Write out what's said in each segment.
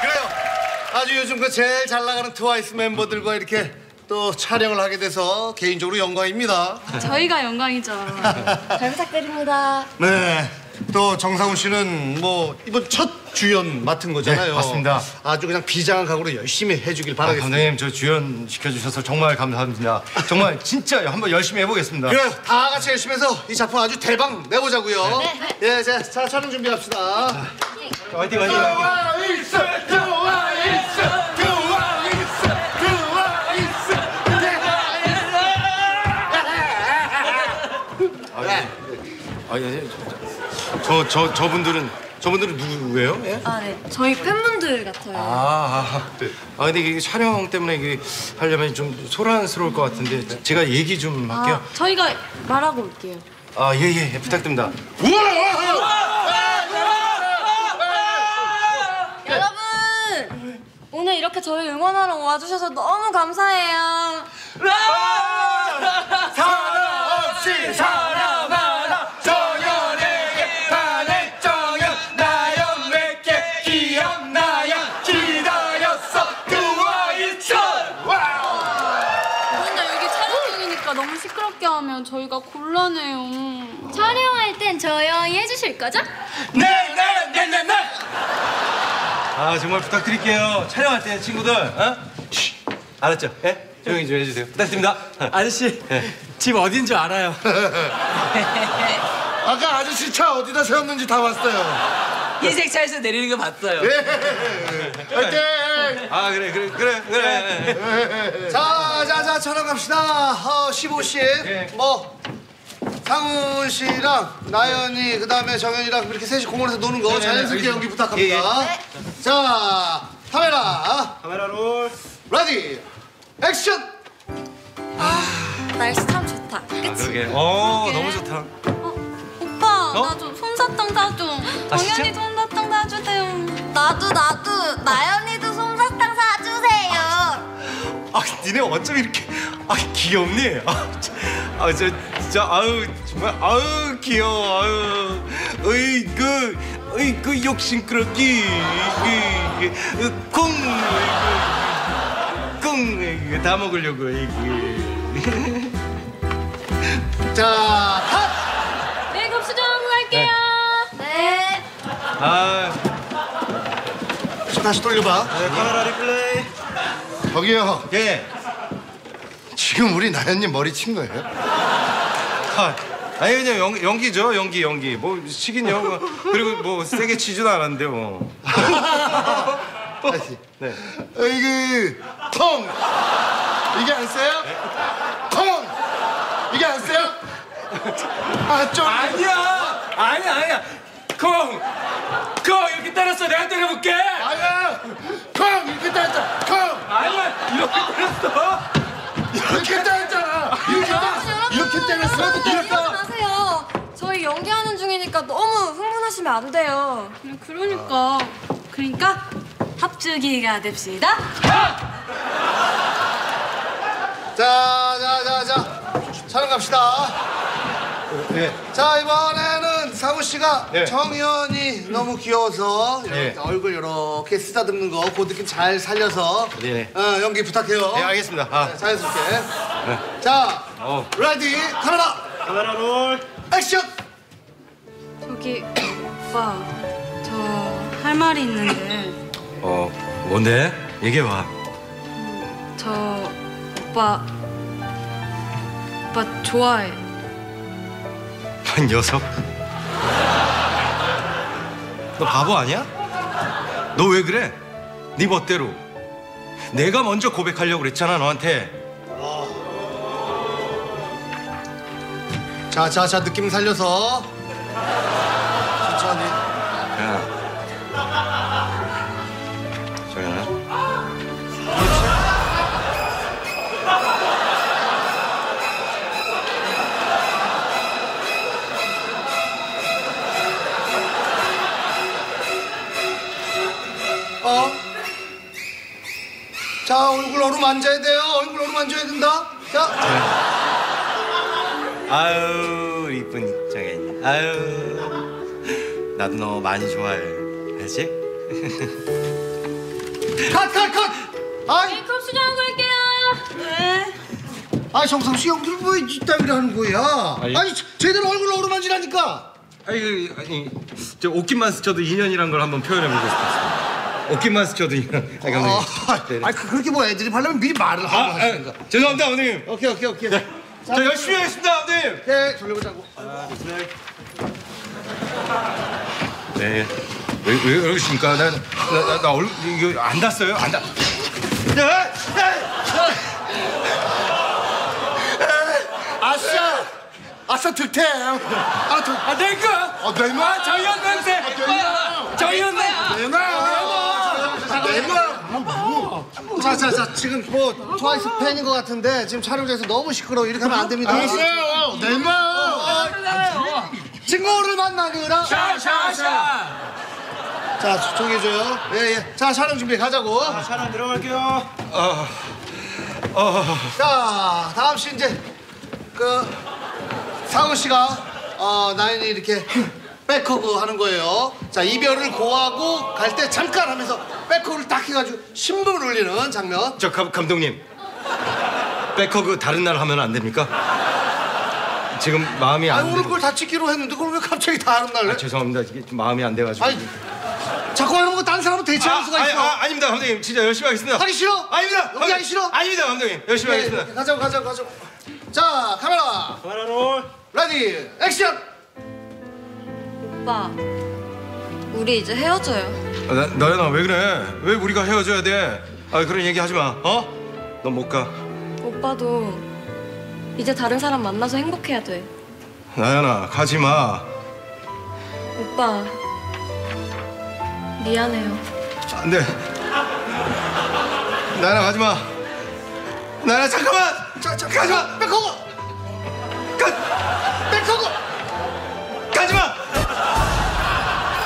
그래요. 아주 요즘 그 제일 잘 나가는 트와이스 멤버들과 이렇게 또 촬영을 하게 돼서 개인적으로 영광입니다. 저희가 영광이죠. 잘 부탁드립니다. 네. 또 정상훈 씨는 뭐 이번 첫 주연 맡은 거잖아요. 네, 맞습니다. 아주 그냥 비장한 각오로 열심히 해주길 아, 바라겠습니다. 감독님 저 주연 시켜주셔서 정말 감사합니다. 정말 진짜 한번 열심히 해보겠습니다. 그래요. 다 같이 열심히 해서 이 작품 아주 대박 내보자고요. 예, 자, 자 촬영 준비합시다. 화이팅 화이팅 화이팅. 아, 예, 예, 저, 저, 저분들은, 저분들은 누구예요? 예? 아, 네. 저희 팬분들 같아요. 아, 아, 네. 아, 근데 이게 촬영 때문에 이게 하려면 좀 소란스러울 것 같은데 제가 얘기 좀 할게요. 아, 저희가 말하고 올게요. 아, 예, 예, 예, 부탁드립니다. 여러분! 오늘 이렇게 저희 응원하러 와주셔서 너무 감사해요. 사랑 없이 사랑 시끄럽게 하면 저희가 곤란해요. 촬영할 땐 조용히 해주실 거죠? 네 네 네 네 네 아 정말 부탁드릴게요 촬영할 때 친구들 어? 쉬, 알았죠? 예? 조용히 좀 해주세요 부탁드립니다 아저씨 네. 집 어딘 줄 알아요. 아까 아저씨 차 어디다 세웠는지 다 왔어요. 흰색 차에서 내리는 거 봤어요. 화이팅! 아 그래 그래 그래 그래 자, 자, 자, 촬영 갑시다. 어, 15시. 예. 뭐, 상훈 씨랑 나연이, 그 다음에 정연이랑 이렇게 셋이 공원에서 노는 거 네, 네, 자연스럽게. 연기 부탁합니다. 예, 자, 카메라, 카메라 roll ready, 액션! 날씨 참 좋다. 그치? 그러게 어 너무 좋다 어, 오빠, 어? 나좀 솜사탕 사줘. 아, 진짜? 정연이 솜사탕 사주세요. 나도 나도 나연이도 솜사탕 사주세요. 아, 니네 어쩜 이렇게 아 귀엽니? 아, 저, 아, 저 진짜 아유 정말 아유 귀여워 아유 어이 그 어이 그 욕심스럽기 콩콩다 먹으려고 이게 자, 컷! 아 다시 돌려봐. 카메라 리플레이 저기요, 예 지금 우리 나연님 머리 친 거예요? 아, 아니 그냥 연, 연기죠 연기 연기 뭐 치긴요 뭐, 그리고 뭐 세게 치지도 않았는데 뭐 다시. 네. 이그 통 이게 안 세요? 통 이게 안 세요? 아 좀 아니야 아니야 아니야 콩! 콩 이렇게 때렸어. 내가 때려볼게. 아니야. 통 이렇게 따졌잖아 통 아니야 이렇게 때렸어. 이렇게 따졌잖아. 이렇게 때렸어. 이렇게 때렸어. 이렇게 마세요. 저희 연기하는 중이니까 너무 흥분하시면 안 돼요. 그러니까. 그러니까 합주기가 됩시다. 자자자자. 촬영 갑시다. 네. 자 이번에는 상우 씨가 네. 정연이 너무 귀여워서 이렇게 네. 얼굴 이렇게 쓰다듬는 거 그 느낌 잘 살려서 네네. 어, 연기 부탁해요 네 알겠습니다 아. 네, 자연스럽게 자 어. ready 카메라 카메라 롤 액션 저기, 오빠. 저 할 말이 있는데. 어, 뭔데? 얘기해봐. 저 오빠 오빠 좋아해. 한 녀석. 너 바보 아니야? 너 왜 그래? 네 멋대로. 내가 먼저 고백하려고 그랬잖아, 너한테. 자 자 자 느낌 살려서 천천히 야. 어루만져야 돼요 얼굴 어루만져야 된다 자 아유, 이쁜 정연이. 아유. 나도 너 많이 좋아해. 알지? 컷, 컷, 컷! 아이, 메이크업 수정하고 갈게요. 네. 아이, 정상 씨 연기를 왜 이따위로 하는 거야? 아니. 아니, 제대로 얼굴 어루만지라니까. 아니, 그, 아니, 저 옷깃만 스쳐도 인연이란 걸 한번 표현해보고 싶었어. 스쳐도 인연. 아니, 감독님. 아, 네, 네. 아니, 그- 그렇게 뭐 애들이 하려면 미리 말을 하고 아. 아, 죄송합니다, 감독님. 오케이, 오케이, 오케이. 저 열심히 하겠습니다, 감독님. 오케이, 돌려보자고. 네. 왜, 왜 그러십니까? 나, 나, 나, 나 얼굴, 이거 안 닿았어요? 안 닿. 야! 야! 아싸! 아싸, 득템! 아, 득 아 내가. 아, 내 말. 아 정현 냄새. 정현 냄새. 내 말. 내 말. 자, 자, 자, 지금 뭐 트와이스 팬인 것 같은데 지금 촬영장에서 너무 시끄러워. 이렇게 하면 안 됩니다. 알았어요. 내 말. 친구를 만나느라. 샤샤샤. 자, 조개줘요. 예, 예. 자, 촬영 준비 가자고. 촬영 들어갈게요. 아, 자, 다음 씨 이제 그 상우 씨가 어 나연이 이렇게 back hug 하는 거예요. 자, 이별을 고하고 갈 때 잠깐 하면서 back hug를 딱 해가지고 심금을 울리는 장면. 저 감, 감독님. back hug 다른 날 하면 안 됩니까? 지금 마음이 아, 안 오늘 돼. 그걸 다 찍기로 했는데 그걸 왜 갑자기 다른 날? 아, 죄송합니다. 이게 좀 마음이 안 돼가지고. 아니, 자꾸 하는 거 다른 사람은 대체할 수가 아니, 있어. 아, 아닙니다, 감독님. 진짜 열심히 하겠습니다. 하기 싫어? 아닙니다. 감독님. 하기 싫어? 아닙니다, 감독님. 열심히 예, 하겠습니다. 예, 가자고, 가자고, 가자고. 자, 카메라. 카메라 roll. Ready, 액션. 오빠, 우리 이제 헤어져요. 아, 나, 나연아 왜 그래? 왜 우리가 헤어져야 돼? 아 그런 얘기 하지 마. 어? 넌 못 가. 오빠도 이제 다른 사람 만나서 행복해야 돼. 나연아 가지 마. 오빠, 미안해요. 안 돼. 나연아 가지 마. 나연아 잠깐만. 자, 자, 가지 마. back hug. 가.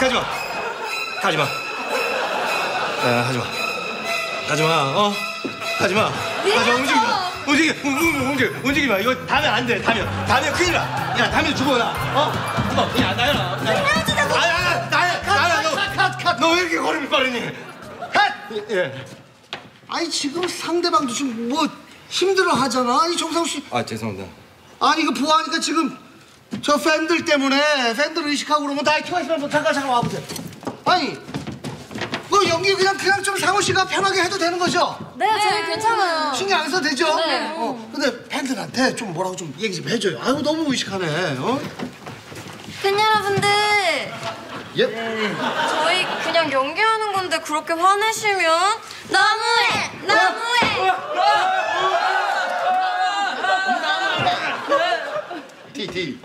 가지 마. 가지 마. 나연아 가지 마. 가지 마. 어? 가지 마. 가지 마. 움직이지 마. 움직이, 움- 움- 움직이, 움직이지 마. 이거 닿으면 안 돼. 닿으면, 닿으면 큰일 나. 야, 닿으면 죽어 나. 어? 어, 야, 나연아. 헤어지자고. 아, 야, 나연, 나연, 너, 컷, 컷. 너왜 이렇게 걸음이 빠르니? 컷. 예. 아니 지금 상대방도 지금 뭐 힘들어 하잖아. 아니 정상우 씨. 아, 죄송합니다. 아니 이거 보아하니까 지금 저 팬들 때문에 팬들 의식하고 그러면 나 트와이스만 뭐 잠깐 잠깐 와보세요. 아니 그 연기 그냥 그냥 좀 상우 씨가 편하게 해도 되는 거죠? 네, 저희 괜찮아요. 신경 안 써도 되죠? 네. 어. 근데 팬들한테 좀 뭐라고 좀 얘기 좀 해줘요. 아유 너무 의식하네. 어? 팬 여러분들, 예. 저희 그냥 연기하는 건데 그렇게 화내시면 너무해, 너무해. 티티.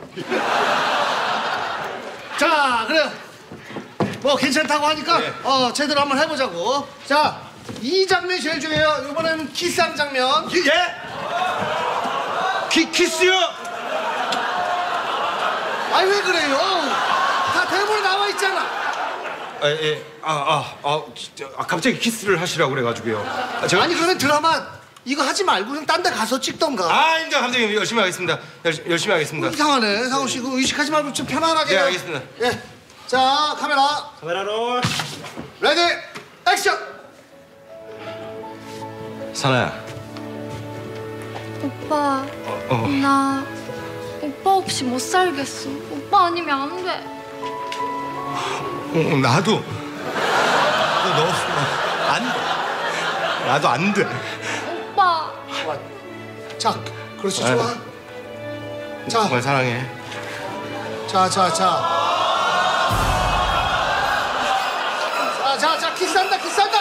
자 그래. 뭐 괜찮다고 하니까 네. 어 제대로 한번 해보자고. 자. 이 장면이 제일 중요해요. 이번에는 키스하는 장면. 기, 예? 키, 키스요? 아니 왜 그래요? 다 대본에 나와 있잖아. 아, 예. 아, 아, 아, 진짜, 아, 갑자기 키스를 하시라고 그래가지고요. 아, 제가 아니 그러면 드라마 이거 하지 말고 그냥 딴 데 가서 찍던가. 아, 아닙니다, 감독님. 열심히 하겠습니다. 열심히, 열심히 하겠습니다. 이상하네. 상우 씨, 그 의식하지 말고 좀 편안하게. 네. 알겠습니다. 예. 자, 카메라. 카메라 roll. Ready, 액션! 사나야. 오빠, 어, 어. 나 오빠 없이 못 살겠어. 오빠 아니면 안 돼. 어, 나도. 너 없으면 안 돼. 나도 안 돼. 자, 그렇지. 좋아. 자, 정말 사랑해. 자, 자, 자. 자, 자, 자, 키스한다, 키스한다!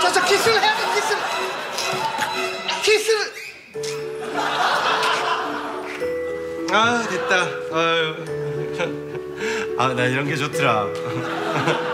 자, 자, 키스를 해야 돼, 키스를. 키스를. 아, 됐다. 아유. 아, 나 이런 게 좋더라.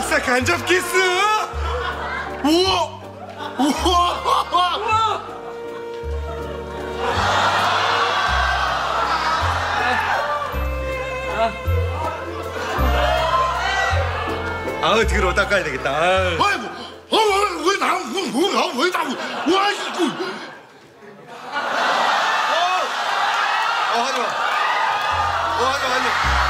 박사 간접 키스? 우와! 우와! 우와! 우와! 아우 뒤로 닦아야 되겠다. 아이고! 어왜 나무 왜나왜 나무 와 이거. 어, 하지 마. 어, 하지 마, 하지 마.